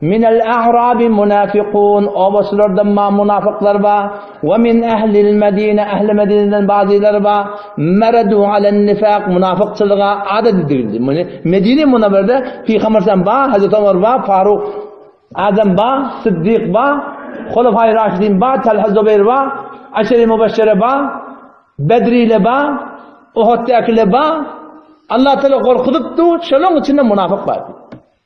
Minel a'rabi munafikun, obaçylardan ma munafyklar bar, we min ehlil medine, ehli medineden bazylary bar, meredu alen nifak, munafykçylyga adat edildi. Muny Medine munewwerde pygamber sen bar, Hazreti Omar bar, Faruk Azam bar, Siddik bar, Hulefai Raşidin bar, Talha Zubeir bar, Aşeri Mubeşşere bar, Bedrile bar, Uhud'dakile bar. Allah Teala gorkuzypdy, şolaryň içinde munafyk bar.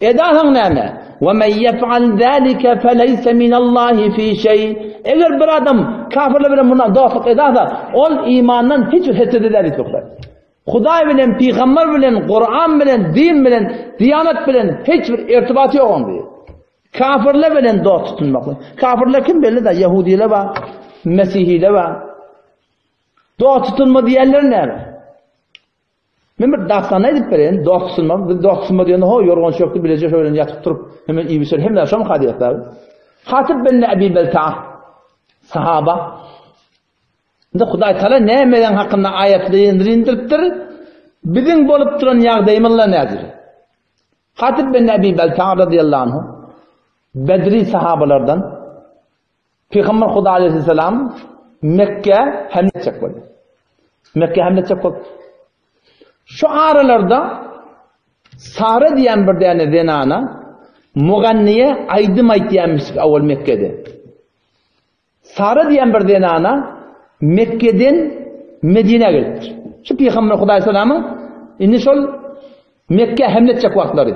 Edasaň näme? Ve men yef'al zalike feleyse minallahi fi şeý. Eger bir adam kafirler bilen muny dostluk edasa, ol imandan hiç bir hissede däl ýoklar. Hudaý bilen, pygamber bilen, Kuran bilen, din bilen, diyanet bilen hiç bir irtibaty ýok onda. Kafirler bilen dost tutunmak. Kafirler kim belli de Yahudiler var, Mesihiler var. Dost tutunma diýenler näme? Men bir dastan aýdyp bereýin, dostuma, biz dostuma diýende, ho, ýorgan çökdi, bileje şo bilen ýatyp turup, hemen iýip-içer, hemdä şoň hadyýetler. Hatyp benne Abi Belta, sahaba. Indi Hudaý Taala nämeden hakynda aýatly indiripdir? Biziň bolup duran ýagdaýymyzla nädir? Hatyp benne Abi Belta radiyallahu anhu, Bedri sahabalardan, Pygamber Huda aleýhissalam Mekgä hem etjek boldy. Mekgä hem etjek boldy. Şu aralarda Sara diýen bir däne zenana muganniýe aýdym aýtýanmyş awal Mekgede. Sara diýen bir zenana Mekgeden Medinä gelipdir. Şu Pygamber Hudaý salamyň indi şol Mekge hemletjek wagtlary.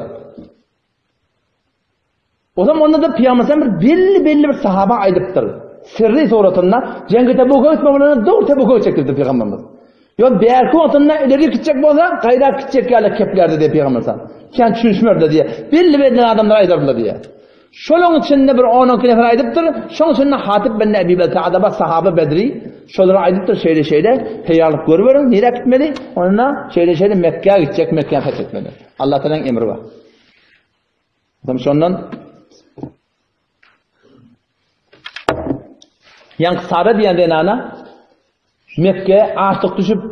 Ozam onda-da pygambersemir belli-belli bir sahaba aýdypdyr. Sirri suratynda jengi Tebuka gitmek bilen dogry Tebuka gitjekdi pygamberimiz. Ýok, bärki wagtynda ileri gitjek bolsa, gaýra gitjek ýaly keplärdi diýip pygamberimiz. Kän çüşmerde diýip, belli-belli adamlar aýdardylar diýip. Şolaryň içinde bir 10-12 nefer aýdypdyr. Şoň içinde Hatip bin Ebi Beltada bar sahaba Bedri. Şolara aýdypdyr, şeýle-şeýle taýýarlyk görüberiň, nirä gitmeli? Onda şeýle-şeýle Mekgä gitjek, Mekgä fethetmeli. Allah taýýan emri bar. Hem şondan Ýaňky Sara diýen zenana Mekge açlyk düşüp,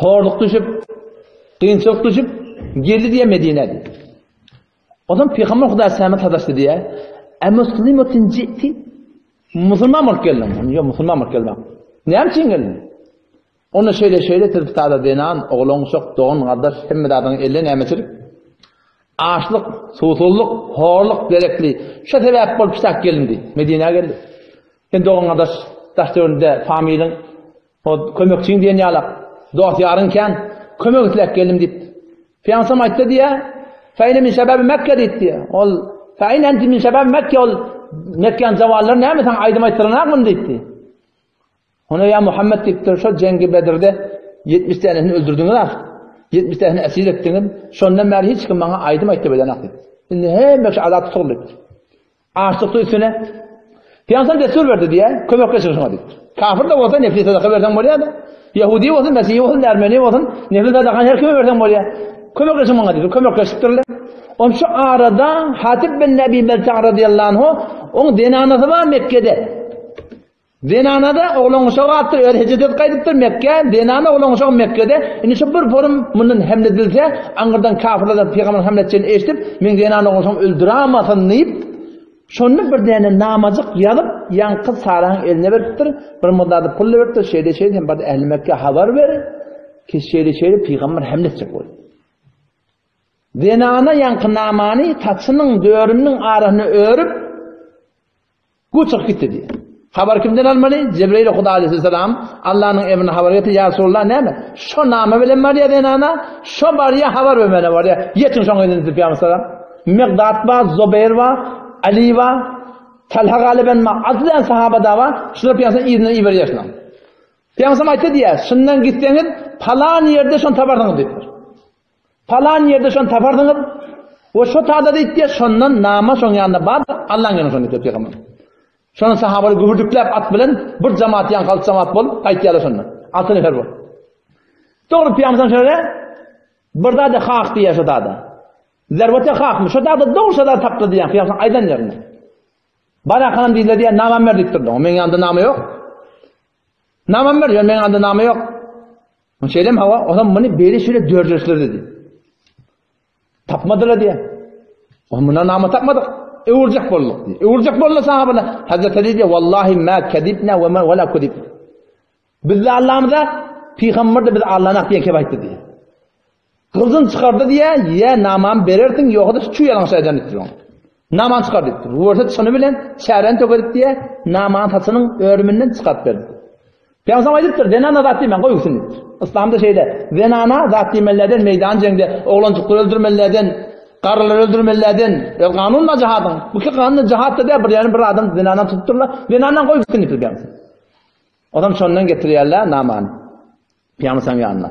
horluk düşüp, gynçylyk düşüp, geldi diýen Medine. Ondan Peygamber Hudaý säme sadaşdy diýä. Em muslim üçin ciddi musulman bolup geldim. Ýa musulman bolup geldim. Näme üçin geldim? Onda şeýle, şeýle siz sada zenan, oglan, uşak, dogan, gardaş, hemme zadyňyz elde nämeçilik? Açlyk, suwsuzlyk, horluk derekli. Şo sebäp bolup şak gelindi. Medinä geldi. Sen dogan gardaş daş döwründe familiň o kömekçiň diýen ýalak. Dost ýaryň kän. Kömek isläp geldim diýip. Pyýansam aýtdy diýä. Fayne min şebab Mekke diýip diýä. Ol Fayne enti min şebab Mekke ol Mekkeň jawallar näme sen aýdym aýtdyranak myn diýipdi. Hona ýa Muhammet diýipdir, şol jeňgi Bedirde ýetmiş dänesini öldürdiňiz-aht, ýetmiş dänesini esir etdiňiz, şondan bäri hiç kim maňa aýdym aýt diýibedenok diýipdir. Indi hemme kişi azat tutuldy diýipdir. Açlykda üstüne Pyýansam dessur berdi diýýär, kömekleşiň şoňa diýipdir. Kafir-de bolsa nefli sadaka berseň bolýar-da, ýehudi bolsun, mesihi bolsun, ermeni bolsun, nefli sadakany her kime berseň bolýar. Kömekleşiň maňa diýipdir, kömekleşipdirler. Onuň şu arada Hatib bin Nebi Belta radiyallahu anhu, onuň zenanasy bar Mekke'de. Zenana-da oglan-guşa galpdyr, özi hejeden gaýdypdyr Mekgä, zenana oglan-guşam Mekgede. Indi şu bir porum mundan hemledilse, aňyrdan kapyrlardan pygamber hamlet çenli eşidip, meň zenana oglan-guşam öldüramasyn diýip, şonda bir däne namajyk ýazyp, ýaňky Saraň eline beripdir, bir mukdar-da pul-da beripdir, şeýle-şeýle sen bar-da ähli Mekgä habar ber, ki şeýle-şeýle pygamber hamlet çek boldy. Zenana ýaňky namany saçynyň dörüniniň arasyna örüp, Gowy çykyp gitdi diýýär. Habary kimden almaly? Jibreýle Hudaý aleyhisselam Allanyň emrine habar getirdi. Ýa Resulullah näme? Şo name bilen barýa zenana, şo barýa habar bermäne barýa. Ýetiň şoňa indi diýip Pygamber sallam. Migdat bar, Zubeýr bar, Ali bar, Talha galyben bar, azizden sahaba da bar. Şular Pygamber izinden iberýärsiň. Pygamber aýtdy diýýär, şundan gitseňiz, palan ýerde şony tabarsyňyz diýipdir. Palan ýerde şony taparsyňyz we şo taýda diýip diýýär, şondan nama şoň ýanyna bar, Allaň ýoluna şonda diýip pygamber. Şonda sahabalar gübürdikläp at bilen bir jemaat ýan halk jemaat bolup gaýtýarlar şonda. Altyn her bol. Dogry pygamber şöyle bir zada hak diýýär şo zada. Zerwete hakmy? Şo zada dogry şo zada tapdy diýýär pygamber aýdan ýerinde. Barakanam diýdiler diýýär, namam ber diýip durdy. Meň ýanymda nama ýok. Namam bar, ýöne meniň anda nama ýok. Men şeýlem hawa, onam muny beri şeýle dörjeşler dedi. Tapmadylar diýen. Oňa muna nama tapmadyk. Öwürjek bolduk diýdi. Öwürjek boldy sahabana. Hazrat Ali diýdi, "Wallahi ma kadibna we ma wala kadib." Biz Allahymyza pygamber de biz Allanak diýen kep aýtdy diýdi. Gyzyn çykardy diýä, ýä namamy berersiň, ýogsa-da çüw ýalaňaç aýdan diýipdir oňa. Namany çykar diýipdir. Bu bolsa çyny bilen çäräni tökedip diýä, namany saçynyň örüminden çykaryp berdi. Pyýansam aýdypdyr, zenana zat diýmän goý gitsin diýipdir. Yslamda şeýle, zenana zat diýmelilerden meýdan jeňde oglanjyklary öldürmelilerden, garrylary öldürmelilerden, öz kanunynda jahadyň. Bu iki kanun jahatda diýä, bir ýerden bir adam zenana tutupdyrlar, zenandan goý gitsin diýipdir Pyýansam. Adam şondan getirýärler namany. Pyýansam ýanyna.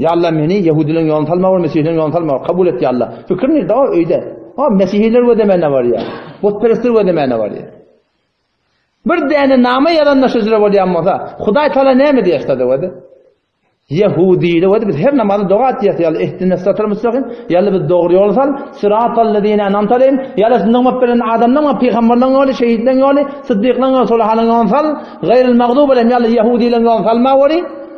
Ýa Allah meni ýehudileriň ýoluna salma we mesihileriň ýoluna salma, kabul et ýa Allah. Pikir nirde o öýde? O mesihiler we demene barýar. Butperestler we demene barýar. Bir däne name ýazanda şu jüre bolýan bolsa, Hudaý tala näme diýýär ştada wada? Ýehudiler wada biz her namazy doga etýäs ýaly ehdine satyr mustaqim, ýaly biz dogry ýol sal, sıratal ladina anamtalim, ýaly sizin namazy bilen adamdan we pygamberden ýaly şehitden ýaly, syddykdan ýaly, solahanyň ýol sal, gaýryl magdub bilen ýaly ýehudiler ýol salma wada.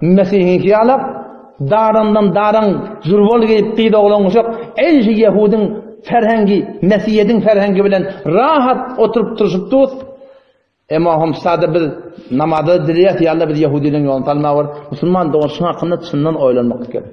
Mesihiňki ýalak, darandan daran zurbol geýip gyz oglan guşak, eý şu ýehudyň ferhengi, Mesihediň ferhengi bilen rahat oturyp turşup durus, emma hom sada biz namazda direýäs ýaly biz ýehudylaryň ýolun salmaga bir musulman dogan şuň hakynda çyndan oýlanmak gerek.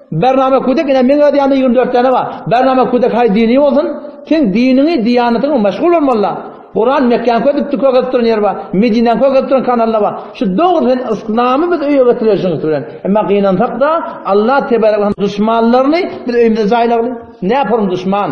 Bername kudek ine meň öz ýanymda ýigrimi dört däne bar. Bername kudek haý dini bolsun, seň diniňi, diýanatyňy meşgul bolmalyda. Kuran Mekkäni kördüpdi kögezip duran ýeri bar. Medinäni kögezip duran kanalda bar. Şu dogry sen yslamy biz öýe getirerşiňiz bilen. Emma gynansakda Allah teberekle duşmanlaryny biz öýmüze jaýlaly. Näporum duşman.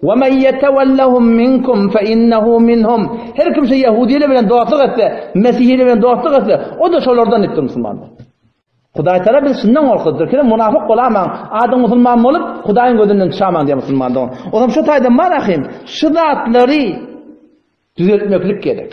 Wa men yetawallahum minkum fa innahu minhum. Her kim şu Yahudiler bilen dostluk etse, Mesihiler bilen dostluk etse, o da şolardan etdi musulman. Hudaý tarap biz şundan gorkudyr. Kire munafyk bolamaň. Adam musulman bolup, Hudaýyň gözünden çamaň diýen musulman dogry. O zaman şu taýdan bar ahim, şu zatlary düzeltmeklik gerek.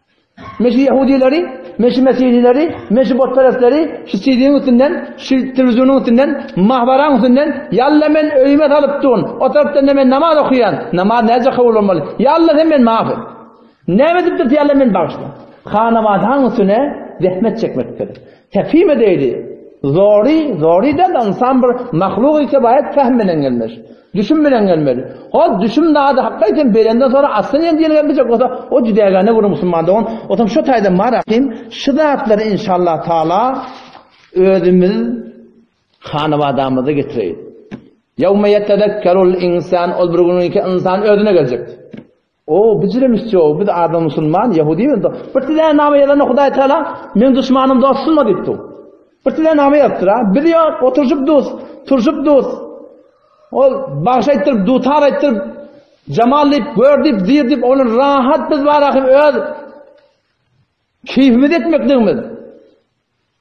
Meşi ýahudyleri, meşi mesihlileri, meşi botperestleri şu CD-niň üstünden, şu telewizoryň üstünden, mahbaraň üstünden, Ýalla men öýüme salyp dur, o tarapdan-da men namaz okaýan, namaz näce kabul bolmaly? Ýalla sen meni maaf et. Näme edipdir ki Ýalla meni bagyşla. Hanabadaň üstüne zähmet çekmek gerek. Tepime degdi. Zory, zory däl-de ynsan bir mahluk ise baýat pähim bilen gelmez. Düşüm bilen gelmeli. Hol düşüm zady hakda sen berenden soňra asly bilen diýen gep biljek bolsa, o jüdägäne gürrüň musulman dogan. Otam şo taýdan bar ahim, şu zatlary inşallah taala özümiz hanabadamyzda getireýin. Ýewme ýetezekkerul insan, ol bir gün ki insan özüne geljekdi. O biciremiş ýok, biz adam musulman, ýahudi indi. Bir size name ýazan Hudaý Taala, men duşmanym dostumma diýipdi. Bir size name ýazdyr, biz ýok, oturşyp dus, turşup dus. Ol bagş aýtdyryp, dutar aýtdyryp, jamal diýip, gör diýip, zir diýip, ony rahat biz baraky öz keyfimiz etmekdigimiz.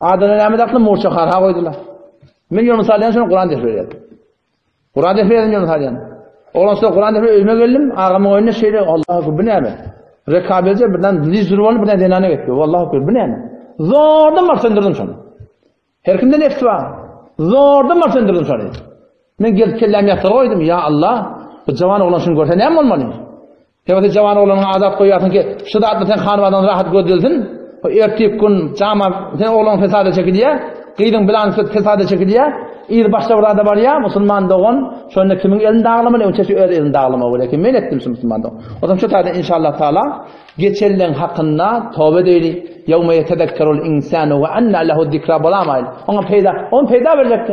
Adamlar näme däpli murça harha goýdular. Men ýol mysal diýen şonu Kuran deşir edýär. Kuran deşir edýän ýol mysal diýen. Olar şo Kuran deşir öýüme geldim, agamyň öýünde şeýle Allah bu näme? Rekabelje birden diz dur bolup birden zenana gitdi. Wallah bu bu näme? Zordan bar söndürdim şonu. Her kimde nefsi bar. Zordan bar söndürdim şonu. Men gelip kellämi ýatsa goýdum, ýa Allah, bu jawan oglan şunu görse näme bolmaly? Sebäbi jawan oglanyňa adap goýýarsyň ki, şu zatlar seň hanbadan rahat gözdelsin. Ertir gün jama seň ogluň fesada çekilýär, gyzyň bilan söz fesada çekilýär. Ir başga bir zada barýar, musulman dogan, şonda kimiň elini daglama, öňçe şu öz elini daglama gerek. Men etdim şu musulman dogan. Ozam şu taýdan inşallah taala geçelden hakynda toba edeýli. Ýawma yetezekkerul insanu we anna lehu zikra bolamayl. Oňa peýda, on peýda berjekdi.